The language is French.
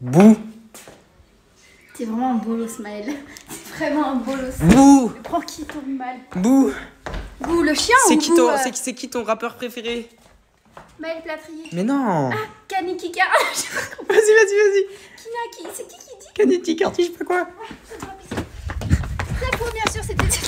Bou. T'es vraiment un bolos, Maël. C'est vraiment un bolos. Bouh Prends qui tombe mal. Bouh Bouh, le chien C'est qui, ton, euh, qui ton rappeur préféré? Maël Platrier. Mais non ah, Kaniki Kara. Vas-y, vas-y, vas-y Kinaki. C'est qui qui dit? Canetti, Carty, je sais pas quoi ah, Ça pour bien sûr, c'était.